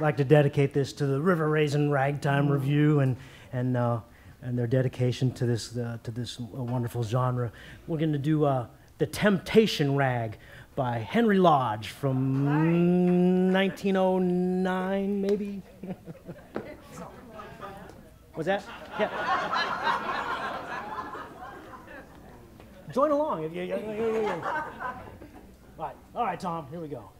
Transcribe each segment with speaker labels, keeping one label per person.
Speaker 1: like to dedicate this to the River Raisin Ragtime Revue and and uh, and their dedication to this uh, to this wonderful genre. We're going to do uh, the Temptation Rag by Henry Lodge from 1909, maybe. Was that? Yeah. Join along. All right, all right, Tom. Here we go.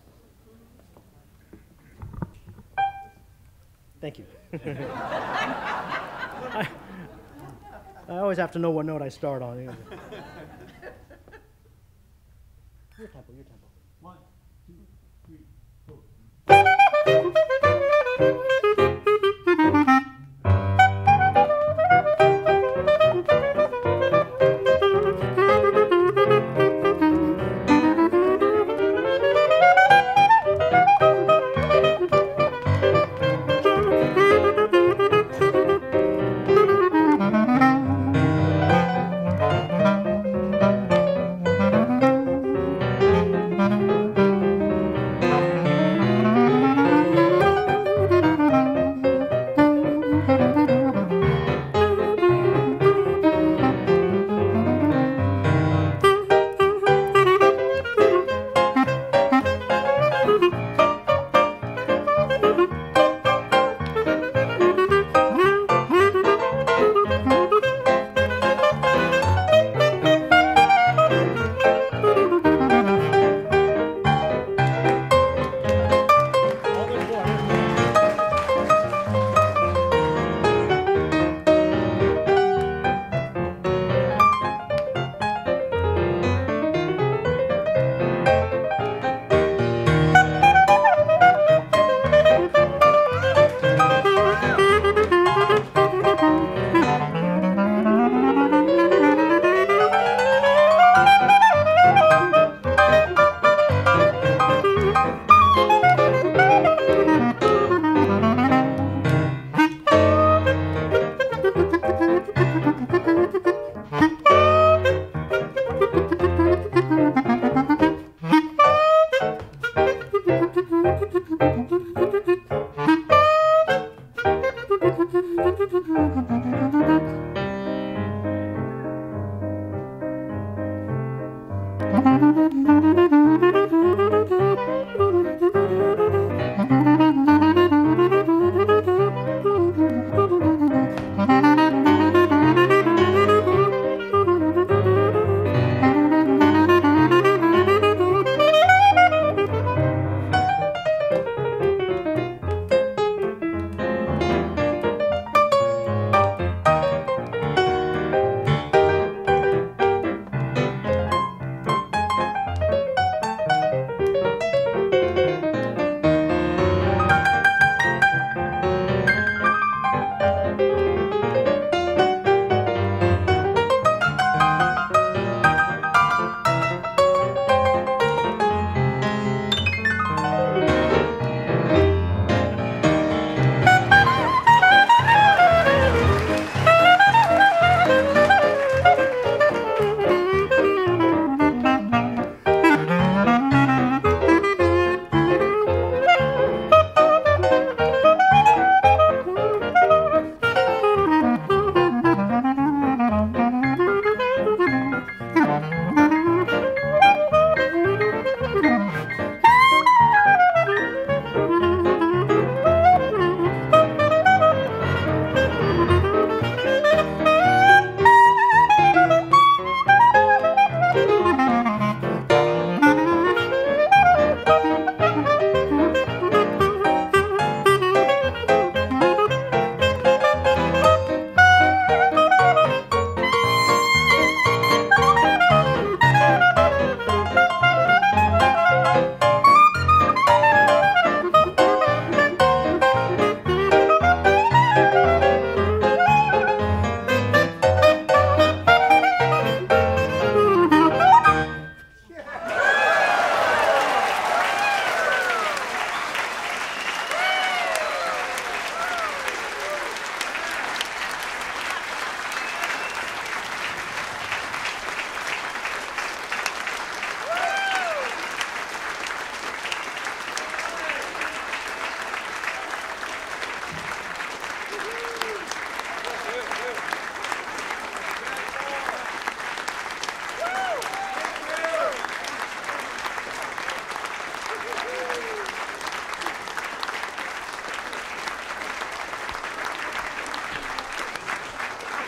Speaker 1: Thank you. I, I always have to know what note I start on. Your tempo, your tempo. One, two, three, four.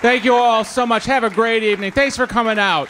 Speaker 2: Thank you all so much. Have a great evening. Thanks for coming out.